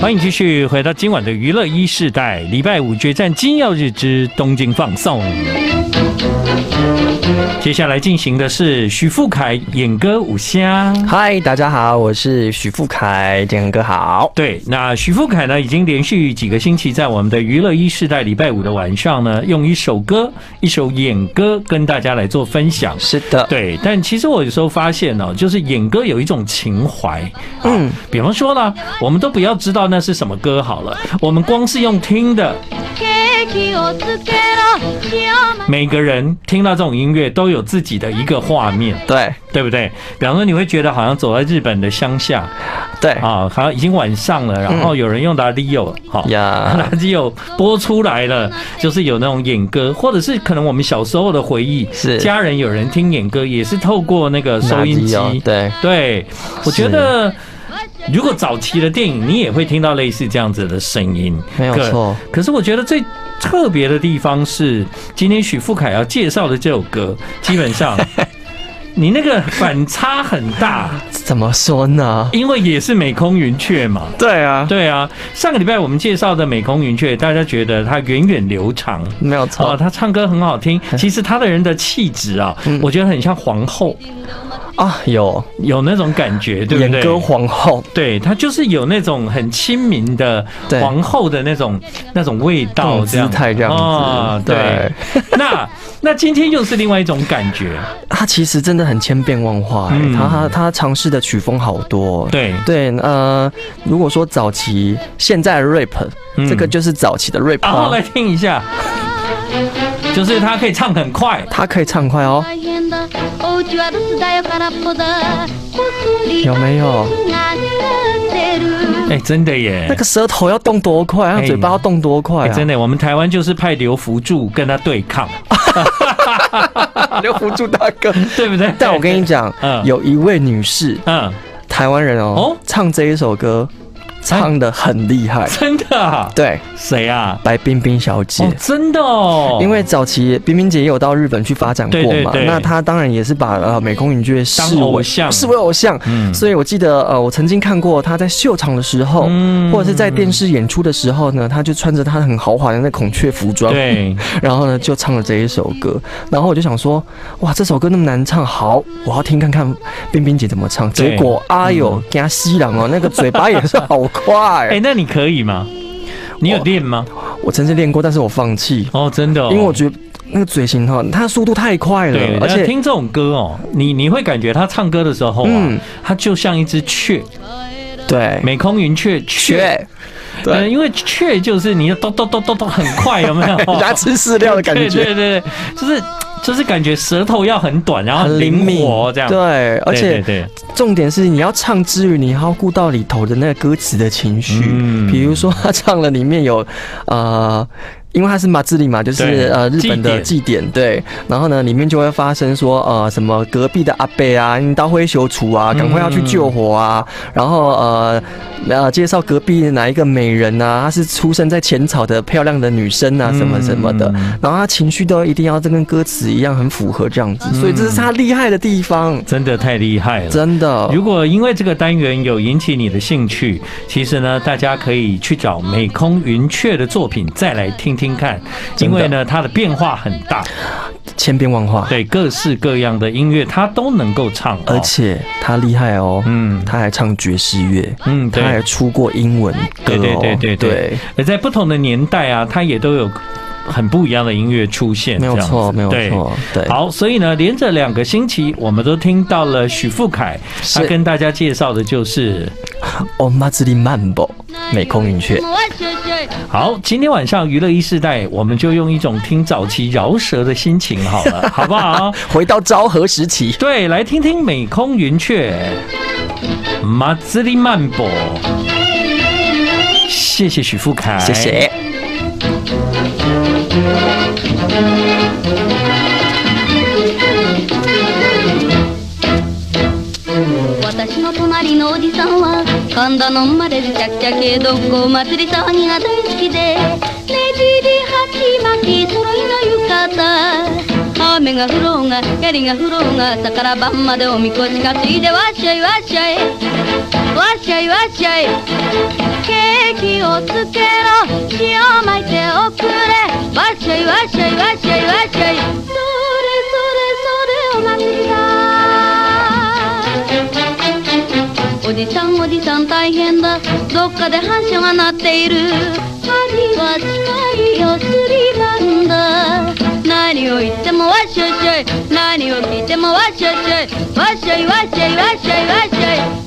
欢迎继续回到今晚的娱乐一世代，礼拜五决战金曜日之东京放送。接下来进行的是许富凯演歌五香。嗨，大家好，我是许富凯，建哥好。对，那许富凯呢，已经连续几个星期在我们的娱乐一世代礼拜五的晚上呢，用一首歌、一首演歌跟大家来做分享。是的，对，但其实我有时候发现呢，就是演歌有一种情怀。嗯，比方说呢，我们都不要知道那是什么歌好了，我们光是用听的。每个人听到这种音乐都有自己的一个画面，对对不对？比方说，你会觉得好像走在日本的乡下，对啊，好像已经晚上了，然后有人用 radio 好呀，radio 播出来了，就是有那种演歌，或者是可能我们小时候的回忆，是家人有人听演歌，也是透过那个收音机，对对，我觉得。如果早期的电影，你也会听到类似这样子的声音，没有错。可是我觉得最特别的地方是，今天许富凯要介绍的这首歌，基本上 你那个反差很大。怎么说呢？因为也是美空云雀嘛。对啊，对啊。上个礼拜我们介绍的美空云雀，大家觉得他源远流长，没有错。他唱歌很好听，其实他的人的气质啊，我觉得很像皇后。啊，有有那种感觉，对不对？演歌皇后，对，她就是有那种很亲民的皇后的那种那种味道，姿态这样子。对，那那今天又是另外一种感觉。他其实真的很千变万化，他他他尝试的曲风好多。对对，呃，如果说早期现在的 rap，这个就是早期的 rap。好，来听一下。就是他可以唱很快，他可以唱快哦。有没有？哎，真的耶！那个舌头要动多快，那嘴巴要动多快啊！真的，我们台湾就是派刘福柱跟他对抗。刘福柱大哥，对不对？但我跟你讲，有一位女士，嗯，台湾人哦，唱这一首歌。唱的很厉害，真的？啊对，谁啊？白冰冰小姐，真的哦。因为早期冰冰姐也有到日本去发展过嘛，那她当然也是把呃美空云雀视为偶像，视为偶像。嗯，所以我记得呃，我曾经看过她在秀场的时候，嗯或者是在电视演出的时候呢，她就穿着她很豪华的那孔雀服装，对，然后呢就唱了这一首歌，然后我就想说，哇，这首歌那么难唱，好，我要听看看冰冰姐怎么唱。结果，哎呦，给她吸狼哦，那个嘴巴也是好。快哎，那你可以吗？你有练吗？我曾经练过，但是我放弃哦，真的，因为我觉得那个嘴型哈，它速度太快了，而且听这种歌哦，你你会感觉他唱歌的时候啊，他就像一只雀，对，美空云雀雀，对，因为雀就是你咚咚咚咚咚很快，有没有？牙齿饲料的感觉，对对对，就是。就是感觉舌头要很短，然后很灵敏这样。对，而且重点是你要唱之余，你还要顾到里头的那个歌词的情绪。嗯，比如说他唱了里面有，呃。因为他是马自里嘛，就是呃日本的祭典，对。然后呢，里面就会发生说呃什么隔壁的阿贝啊，你刀灰修除啊，赶快要去救火啊。然后呃呃介绍隔壁哪一个美人啊，她是出生在浅草的漂亮的女生啊，什么什么的。然后她情绪都一定要这跟歌词一样很符合这样子，所以这是她厉害的地方。真的太厉害了，真的。如果因为这个单元有引起你的兴趣，其实呢，大家可以去找美空云雀的作品再来听听。听看，因为呢，它的变化很大，千变万化，对各式各样的音乐，他都能够唱，而且他厉害哦，嗯，他还唱爵士乐，嗯，他还出过英文歌，对对对对对，而在不同的年代啊，他也都有。很不一样的音乐出现，没有错，没有错。对，好，所以呢，连着两个星期，我们都听到了许富凯，他跟大家介绍的就是 《哦马兹里曼波》美空云雀。好，今天晚上娱乐一世代，我们就用一种听早期饶舌的心情好了，好不好？回到昭和时期，对，来听听美空云雀《马兹里曼博》。谢谢许富凯，谢谢。は神田の生まれるちゃっちゃけどっこ祭り騒ぎが大好きでねじり鉢巻き揃いの浴衣。雨が降ろうが槍が降ろうが朝から晩までおみこし担いでわっしゃいわっしゃい。わっしゃいわっしゃい。ケーキをつけろ。塩巻いておく。だおじさんおじさん大変だ。どっかで反射が鳴っている。針は近いよすりなんだ。何を言ってもわっしょいしょい。何を聞いてもわっしょいしょいわっしょい。わっしょいわっしょいわっしょい。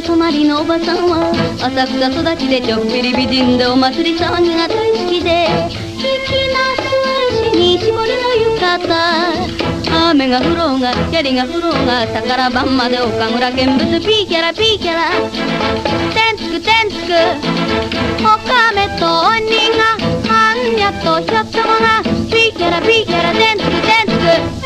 た隣のおばさんは浅草育ちでちょっぴり美人でお祭り騒ぎが大好きで引きなす足に絞りの浴衣雨が降ろうが槍が降ろうが朝から晩まで岡村見物ピーキャラピーキャラてんつくてんつくおかめと鬼が般若とひょっとこがピーキャラピーキャラてんつくてんつく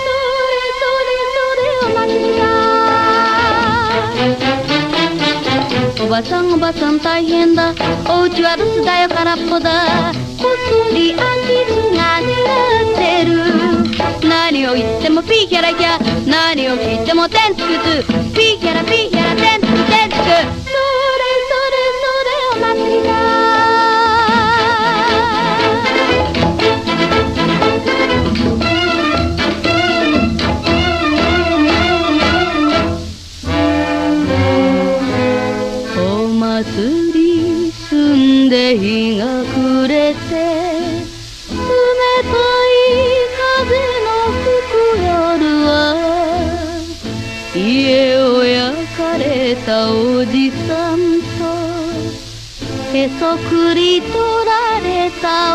ばさんおばさん大変だ。お家は留守だよ空っぽだ。こっそり空き巣が狙ってる。何を言ってもピーキャラキャ何を聞いてもテンツクたおじさんとへそくり取られた